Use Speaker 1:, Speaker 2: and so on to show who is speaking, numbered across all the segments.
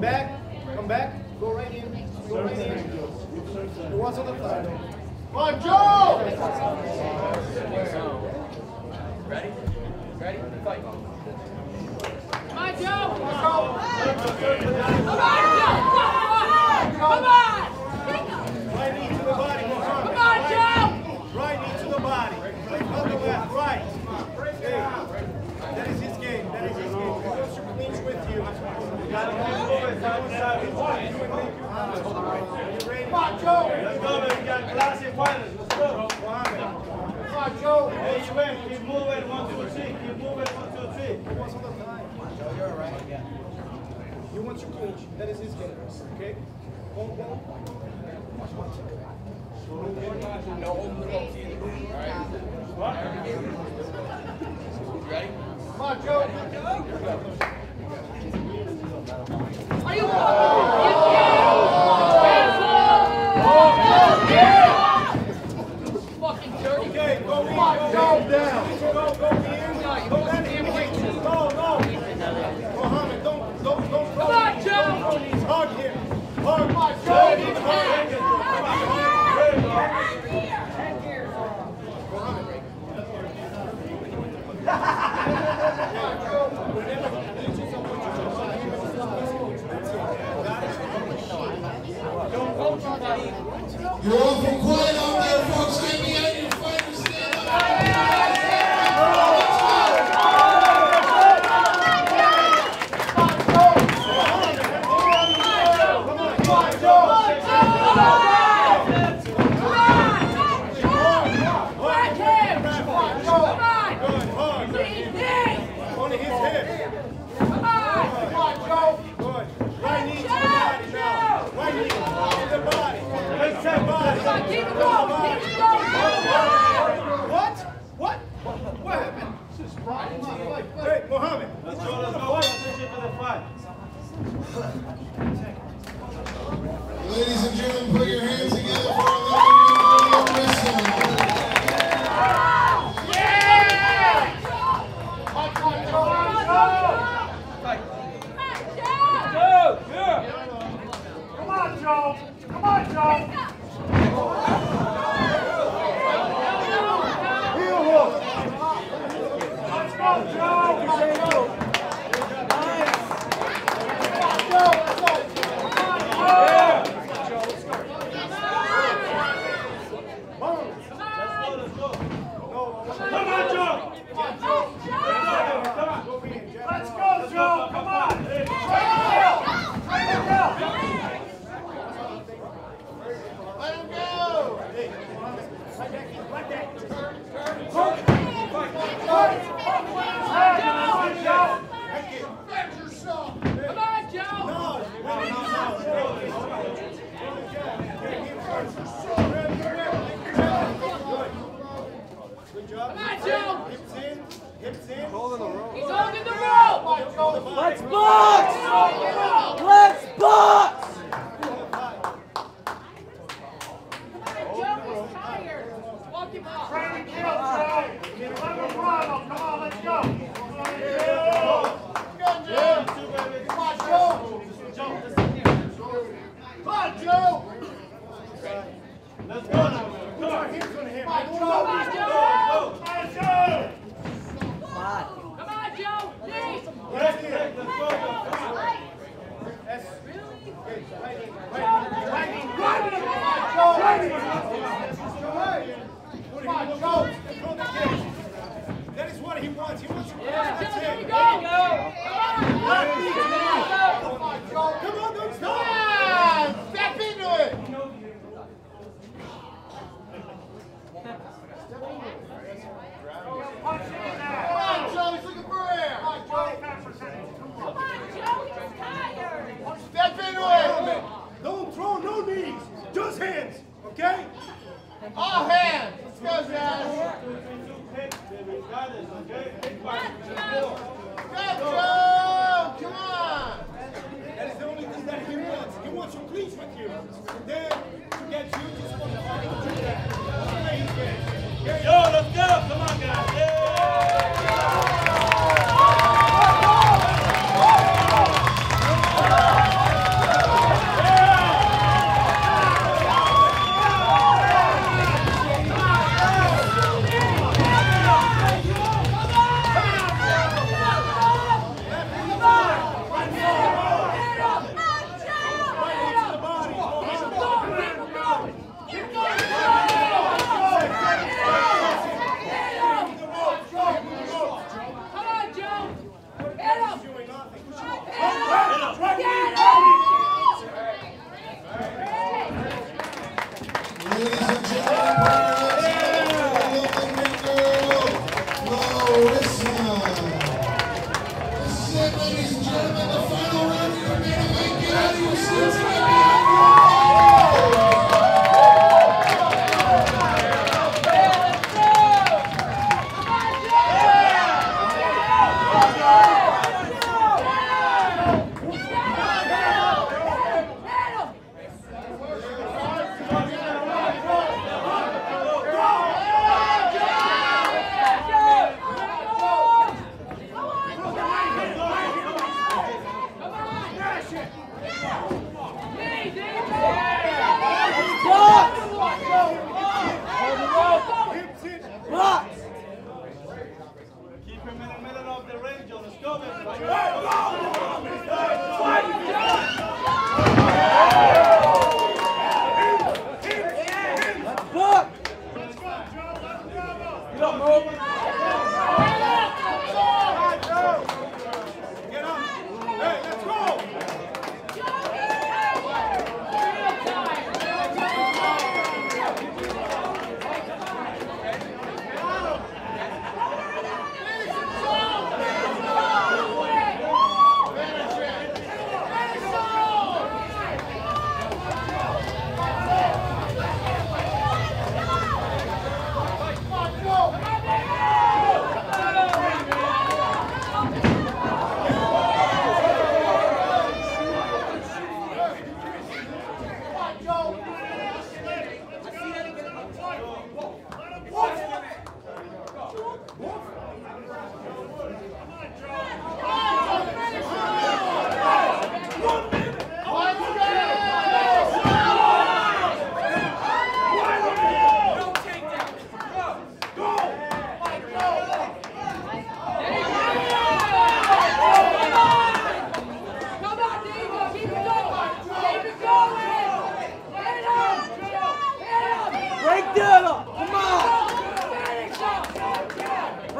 Speaker 1: Come
Speaker 2: back. Come back. Go right in. Go right in. It was on the side. Come on, Joe!
Speaker 3: Ready? Ready? Fight.
Speaker 1: Come on, Joe! Come on, Joe! Come on!
Speaker 2: Right knee to the body.
Speaker 1: Come on, Joe!
Speaker 2: Right knee to the body. Other left, right. Hey, that is his game. That is his game. He goes to clinch with you. Got
Speaker 4: Let's go, man. We got classic. Let's go.
Speaker 2: All
Speaker 4: right. You
Speaker 2: want to coach. That is his game. Okay? Hold down. No, E houve Lord! Driving! Driving! Driving! Driving!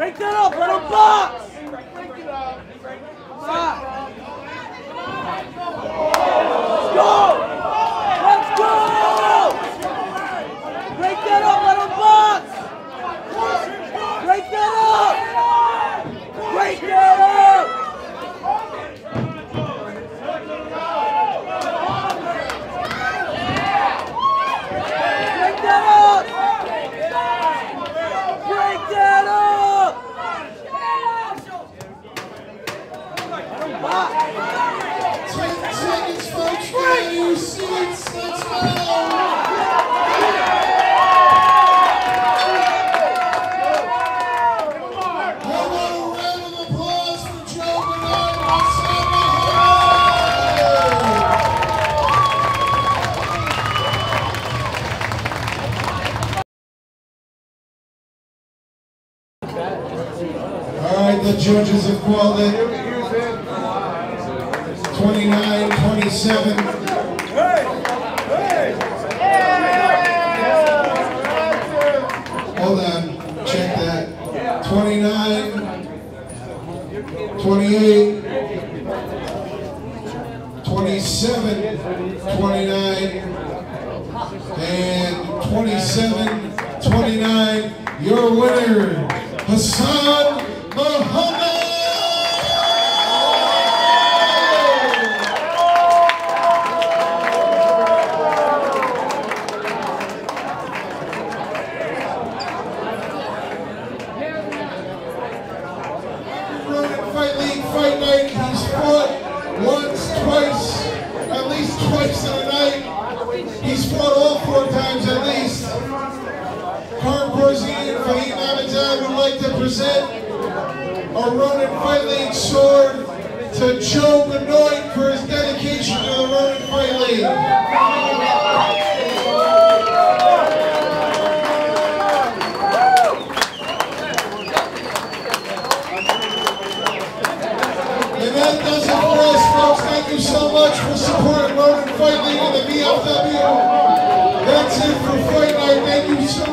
Speaker 5: Break that up, let him box! Break it up. Box.
Speaker 6: Score! judges have called it 29-27. Hold on, check that. 29, 28, 27, 29, and 27, 29, your winner, Hasam Mohammed. To Joe Benoit for his dedication to the Ronin Fight League. And that does it for us, folks. Thank you so much for supporting Ronin Fight League and the VFW. That's it for Fight Night. Thank you so much.